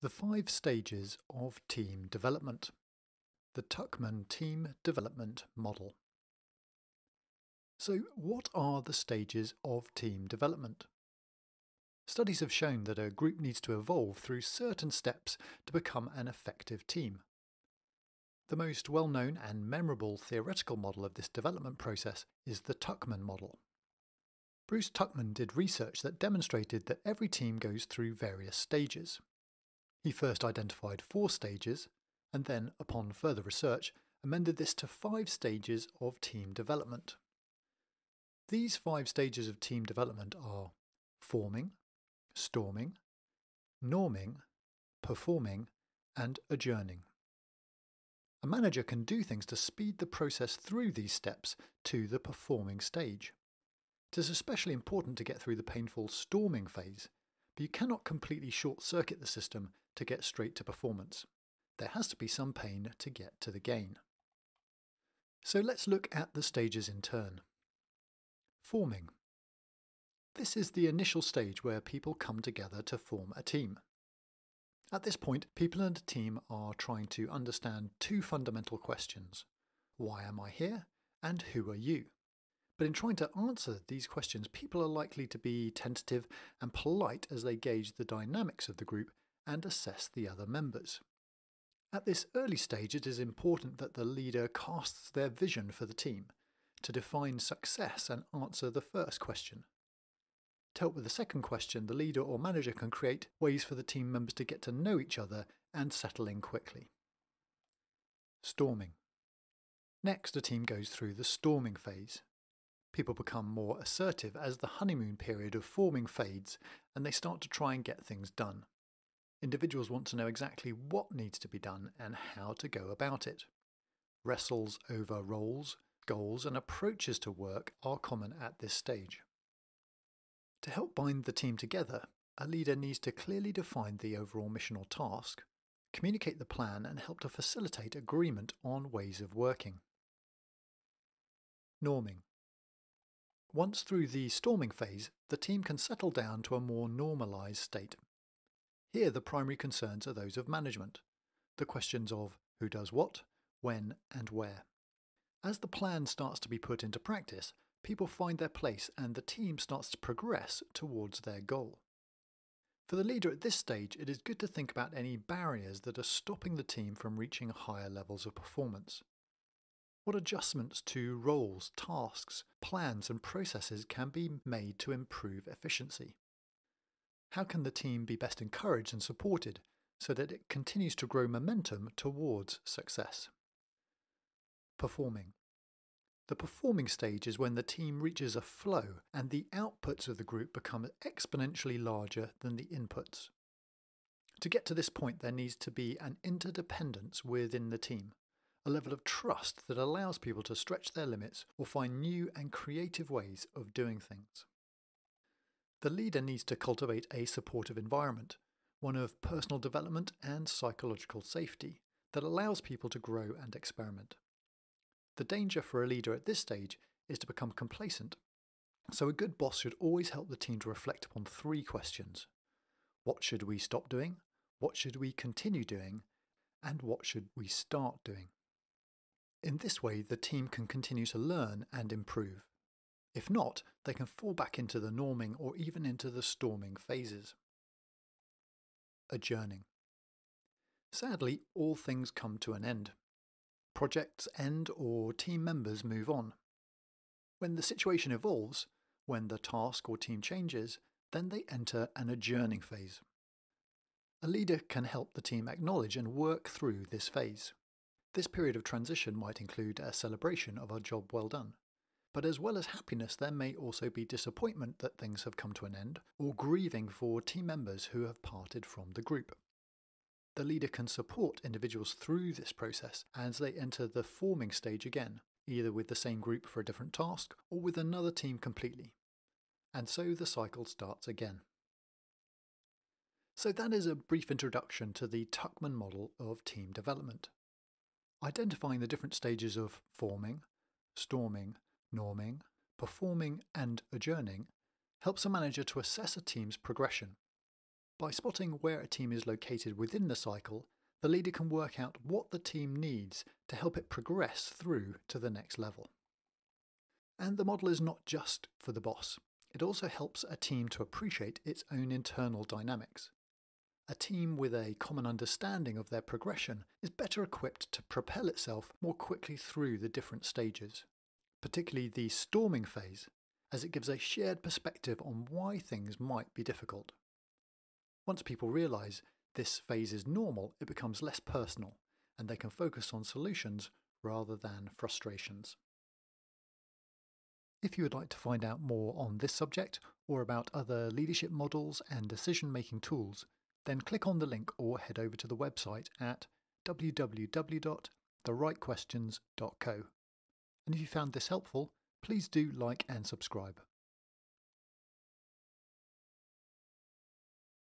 The five stages of team development. The Tuckman Team Development Model. So, what are the stages of team development? Studies have shown that a group needs to evolve through certain steps to become an effective team. The most well known and memorable theoretical model of this development process is the Tuckman model. Bruce Tuckman did research that demonstrated that every team goes through various stages. He first identified four stages, and then, upon further research, amended this to five stages of team development. These five stages of team development are forming, storming, norming, performing, and adjourning. A manager can do things to speed the process through these steps to the performing stage. It is especially important to get through the painful storming phase, but you cannot completely short circuit the system to get straight to performance. There has to be some pain to get to the gain. So let's look at the stages in turn. Forming. This is the initial stage where people come together to form a team. At this point, people and a team are trying to understand two fundamental questions. Why am I here? And who are you? But in trying to answer these questions, people are likely to be tentative and polite as they gauge the dynamics of the group and assess the other members. At this early stage, it is important that the leader casts their vision for the team to define success and answer the first question. To help with the second question, the leader or manager can create ways for the team members to get to know each other and settle in quickly. Storming. Next, a team goes through the storming phase. People become more assertive as the honeymoon period of forming fades and they start to try and get things done. Individuals want to know exactly what needs to be done and how to go about it. Wrestles over roles, goals, and approaches to work are common at this stage. To help bind the team together, a leader needs to clearly define the overall mission or task, communicate the plan, and help to facilitate agreement on ways of working. Norming. Once through the storming phase, the team can settle down to a more normalised state. Here, the primary concerns are those of management, the questions of who does what, when, and where. As the plan starts to be put into practice, people find their place and the team starts to progress towards their goal. For the leader at this stage, it is good to think about any barriers that are stopping the team from reaching higher levels of performance. What adjustments to roles, tasks, plans, and processes can be made to improve efficiency? How can the team be best encouraged and supported so that it continues to grow momentum towards success? Performing. The performing stage is when the team reaches a flow and the outputs of the group become exponentially larger than the inputs. To get to this point, there needs to be an interdependence within the team, a level of trust that allows people to stretch their limits or find new and creative ways of doing things. The leader needs to cultivate a supportive environment, one of personal development and psychological safety, that allows people to grow and experiment. The danger for a leader at this stage is to become complacent. So, a good boss should always help the team to reflect upon three questions What should we stop doing? What should we continue doing? And what should we start doing? In this way, the team can continue to learn and improve. If not, they can fall back into the norming or even into the storming phases. Adjourning. Sadly, all things come to an end projects end or team members move on. When the situation evolves, when the task or team changes, then they enter an adjourning phase. A leader can help the team acknowledge and work through this phase. This period of transition might include a celebration of a job well done. But as well as happiness, there may also be disappointment that things have come to an end, or grieving for team members who have parted from the group. The leader can support individuals through this process as they enter the forming stage again, either with the same group for a different task or with another team completely. And so the cycle starts again. So that is a brief introduction to the Tuckman model of team development. Identifying the different stages of forming, storming, norming, performing, and adjourning helps a manager to assess a team's progression By spotting where a team is located within the cycle, the leader can work out what the team needs to help it progress through to the next level. And the model is not just for the boss, it also helps a team to appreciate its own internal dynamics. A team with a common understanding of their progression is better equipped to propel itself more quickly through the different stages, particularly the storming phase, as it gives a shared perspective on why things might be difficult. Once people realise this phase is normal, it becomes less personal and they can focus on solutions rather than frustrations. If you would like to find out more on this subject or about other leadership models and decision making tools, then click on the link or head over to the website at www.therightquestions.co. And if you found this helpful, please do like and subscribe.